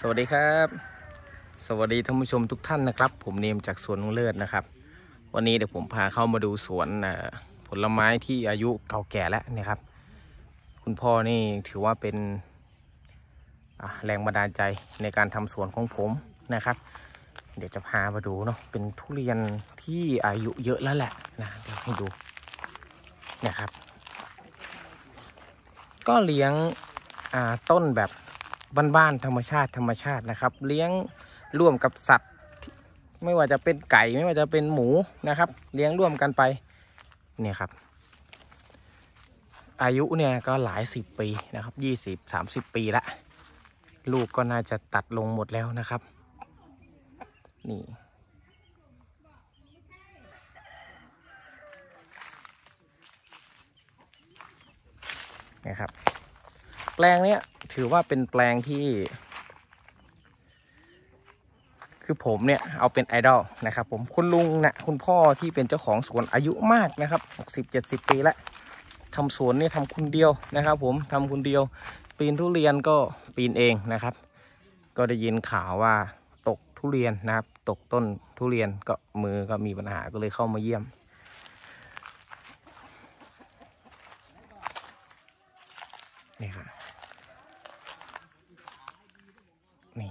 สวัสดีครับ สวัสดีท่านผู้ชมทุกท่านนะครับ ผมเนมจากสวนลุงเลิศนะครับ วันนี้เดี๋ยวผมพาเข้ามาดูสวนผลไม้ที่อายุเก่าแก่แล้วนะครับ คุณพ่อนี่ถือว่าเป็นแรงบันดาลใจในการทำสวนของผมนะครับ เดี๋ยวจะพามาดูเนาะเป็นทุเรียนที่อายุเยอะแล้วแหละนะเดี๋ยวให้ดูนะครับ ก็เลี้ยงต้นแบบ บ้านๆธรรมชาติธรรมชาตินะครับ เลี้ยงร่วมกับสัตว์ ไม่ว่าจะเป็นไก่ไม่ว่าจะเป็นหมูนะครับ เลี้ยงร่วมกันไปเนี่ยครับ อายุเนี่ยก็หลายสิบปีนะครับยี่สิบสามสิบปีละลูกก็น่าจะตัดลงหมดแล้วนะครับ นี่นะครับ แปลงเนี้ย ถือว่าเป็นแปลงที่ คือผมเนี่ยเอาเป็นไอดอลนะครับ ผมคุณลุงนะคุณพ่อที่เป็นเจ้าของสวนอายุมากนะครับหกสิบเจ็ดสิบปีแล้วทำสวนเนี่ยทำคนเดียวนะครับ ผมทำคนเดียว ปีนทุเรียนก็ปีนเองนะครับ ก็ได้ยินข่าวว่าตกทุเรียนนะครับ ตกต้นทุเรียนก็มือก็มีปัญหาก็เลยเข้ามาเยี่ยมนี่ค่ะ นี่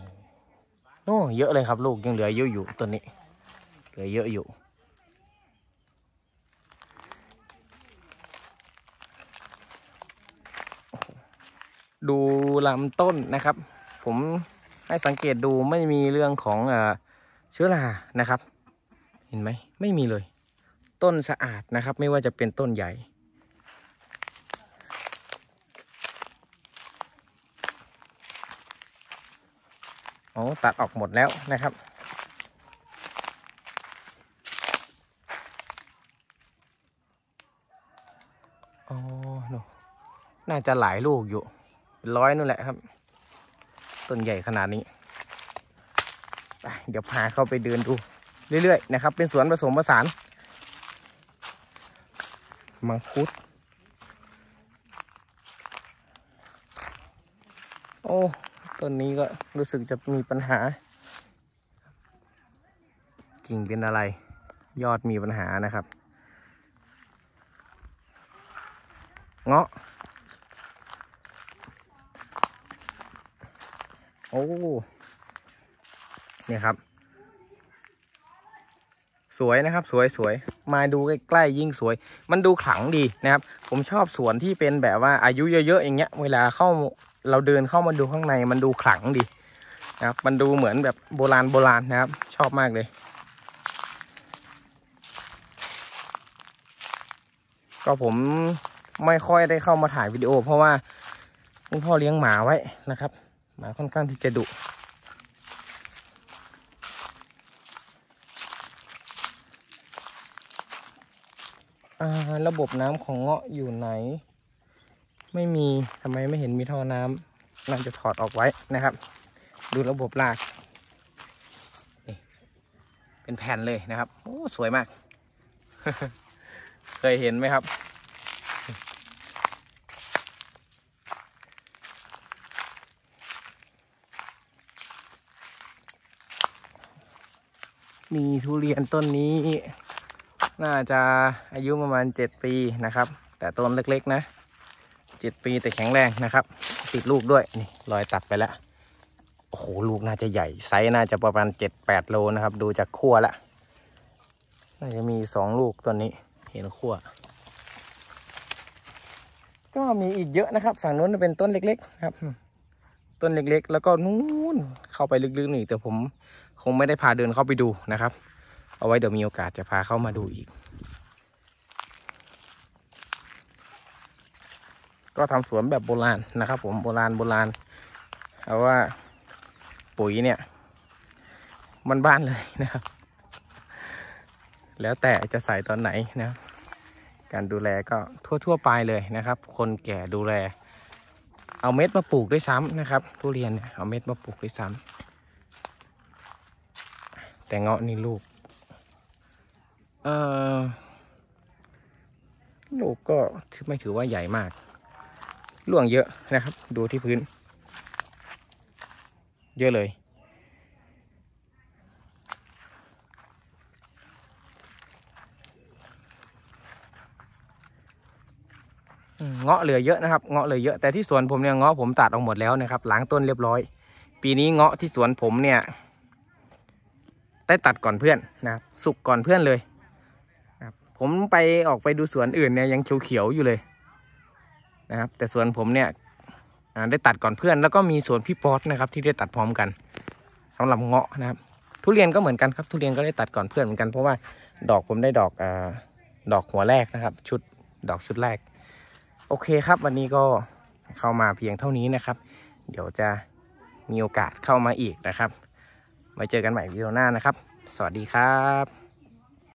โอ้เยอะเลยครับลูกยังเหลือเยอะอยู่ตัวนี้ เหลือเยอะอยู่ ดูลำต้นนะครับ ผมให้สังเกตดูไม่มีเรื่องของเออเชื้อรานะครับ เห็นไหมไม่มีเลย ต้นสะอาดนะครับ ไม่ว่าจะเป็นต้นใหญ่ โอ้ตัดออกหมดแล้วนะครับอ๋อโนน่าจะหลายลูกอยู่เป็นร้อยนู่นแหละครับ ต้นใหญ่ขนาดนี้ไปเดี๋ยวพาเข้าไปเดินดูเรื่อยๆนะครับ เป็นสวนผสมผสาน มังคุด โอ้ ต้นนี้ก็รู้สึกจะมีปัญหา กิ่งเป็นอะไร ยอดมีปัญหานะครับ เงาะ โอ้เนี่ยครับ สวยนะครับสวยสวยมาดูใกล้ๆยิ่งสวย มันดูขลังดีนะครับ ผมชอบสวนที่เป็นแบบว่าอายุเยอะๆอย่างเงี้ย เวลาเข้า เราเดินเข้ามาดูข้างในมันดูขลังดีนะครับ มันดูเหมือนแบบโบราณโบราณนะครับ ชอบมากเลย ก็ผมไม่ค่อยได้เข้ามาถ่ายวิดีโอ เพราะว่าคุณพ่อเลี้ยงหมาไว้นะครับ หมาค่อนข้างที่จะดุระบบน้ำของเงาะอยู่ไหน ไม่มีทำไมไม่เห็นมีท่อน้ำน่าจะถอดออกไว้นะครับ ดูระบบรากนี่เป็นแผ่นเลยนะครับโอ้สวยมาก เคยเห็นไหมครับ มีทุเรียนต้นนี้ น่าจะอายุประมาณเจ็ดปีนะครับ แต่ต้นเล็กๆนะ เจ็ดปีแต่แข็งแรงนะครับ ติดลูกด้วยนี่รอยตัดไปแล้วโอ้โหลูกน่าจะใหญ่ไซส์น่าจะประมาณเจ็ดแปดโลนะครับ ดูจากขั้วละน่าจะมีสองลูกต้นนี้เห็นขั้วก็มีอีกเยอะนะครับ ฝั่งนู้นเป็นต้นเล็กๆครับ ต้นเล็กๆ แล้วก็นู้นเข้าไปลึกๆหน่อยแต่ผมคงไม่ได้พาเดินเข้าไปดูนะครับ เอาไว้เดี๋ยวมีโอกาสจะพาเข้ามาดูอีก ก็ทำสวนแบบโบราณนะครับ ผมโบราณโบราณเอาว่าปุ๋ยเนี่ย มันบ้านเลยนะครับ แล้วแต่จะใส่ตอนไหนนะ การดูแลก็ทั่วๆไปเลยนะครับ คนแก่ดูแล เอาเม็ดมาปลูกด้วยซ้ำนะครับ ทุเรียนเนี่ยเอาเม็ดมาปลูกด้วยซ้ำแต่เงาะนี่ลูก เออลูกก็ไม่ถือว่าใหญ่มาก ร่วงเยอะนะครับ ดูที่พื้น เยอะเลย เงาะเหลือเยอะนะครับ เงาะเหลือเยอะแต่ที่สวนผมเนี่ยเงาะผมตัดออกหมดแล้วนะครับล้างต้นเรียบร้อย ปีนี้เงาะที่สวนผมเนี่ยได้ตัดก่อนเพื่อนนะสุกก่อนเพื่อนเลยผมไปออกไปดูสวนอื่นเนี่ยยังเขียวๆอยู่เลย นะครับ แต่สวนผมเนี่ยได้ตัดก่อนเพื่อน แล้วก็มีสวนพี่ป๊อตนะครับ ที่ได้ตัดพร้อมกันสำหรับเงาะนะครับ ทุเรียนก็เหมือนกันครับ ทุเรียนก็ได้ตัดก่อนเพื่อนเหมือนกันเพราะว่าดอกผมได้ดอกอดอกหัวแรกนะครับ ชุดดอกชุดแรก โอเคครับ วันนี้ก็เข้ามาเพียงเท่านี้นะครับ เดี๋ยวจะมีโอกาสเข้ามาอีกนะครับมาเจอกันใหม่วิดีโอหน้านะครับ สวัสดีครับ